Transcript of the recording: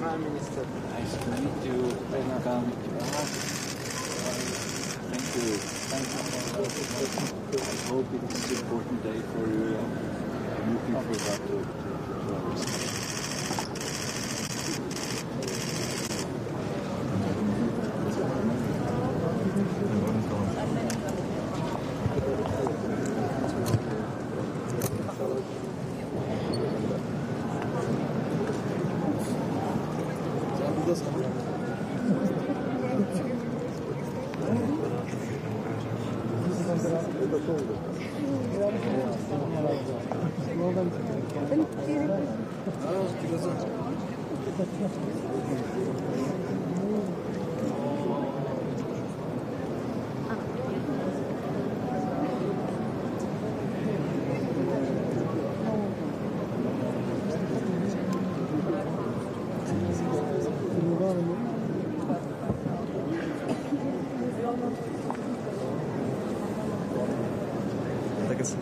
Prime Minister. You. Thank you. Thank you. I hope it's an important day for you. I'm looking forward to it. どうですか Thank you. Até que assim.